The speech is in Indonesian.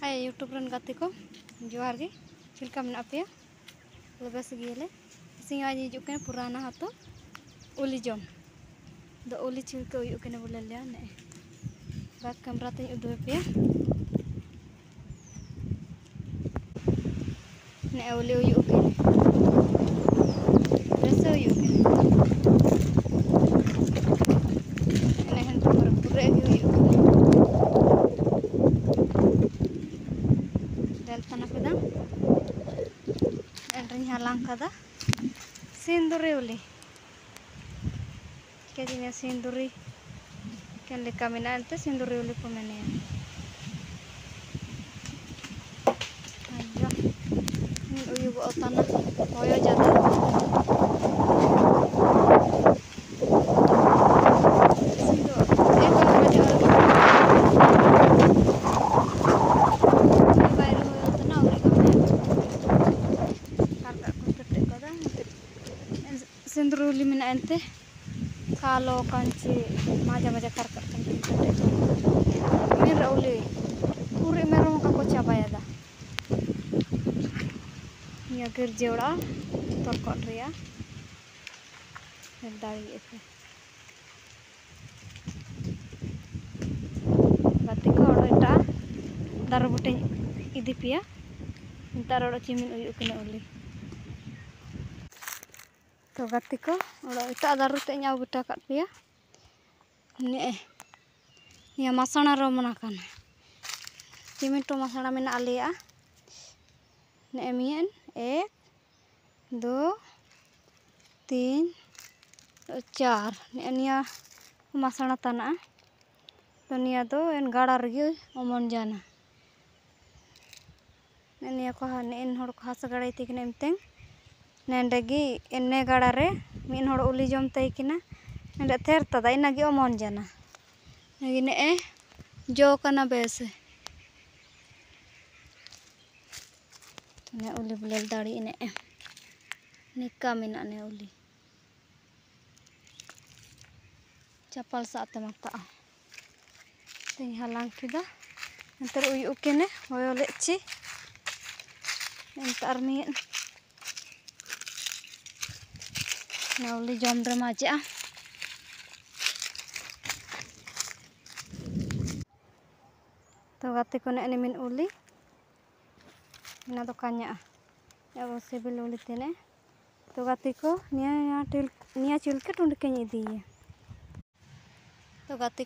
Hi YouTube run गति को जोहार गे चिलका मना पे बस गेले सिंह आज हजू के पुराना हाथ उली जम दो उली चिलका हूँ बोले लिया ने बाग कैमरा तीन उदू पे ने उली हूँ Alancada, Sinduri Uli, que tenía Sinduri, que el caminante Sinduri Uli Pumenea. सिंदरूल में अंते कालो कंची मज़ा मज़ा कर कर कंची करते तो मैं रोले पूरे मेरे मुँह का कुछ आया था ये घर जोड़ा तो कॉट रिया निर्दारी ऐसे बातें को और इटा दरबुटे इधिपिया इंतर और चीमिन उयुकने उली tuh gatiko udah itu ada rutenya udah kak ya ini eh ya masalah romana kan ini tuh masalah mina alia ah. ini emian eh do tin char ini eh, ini ya masalah tanah ah. dunia tuh eh, yang gara rugi ngomong jana. Ini aku hanya ini eh, huruf khas gara itu kenem nendegi ene garare min hor uli jom tei kina nende ter tadai nagi omon jana nagi ne e jo kana bese ne uli bulel dari ine e nika min ane uli capal saat te mata a tei halang kida nanti uyu kene oyo lechi entar min Nauli jam remaja. Tuh gati ko na min uli. Ina to kanya. Ya bo sebil uli tene. Tuh gati ko niya ya til niya chilke tund kenya di. Tuh gati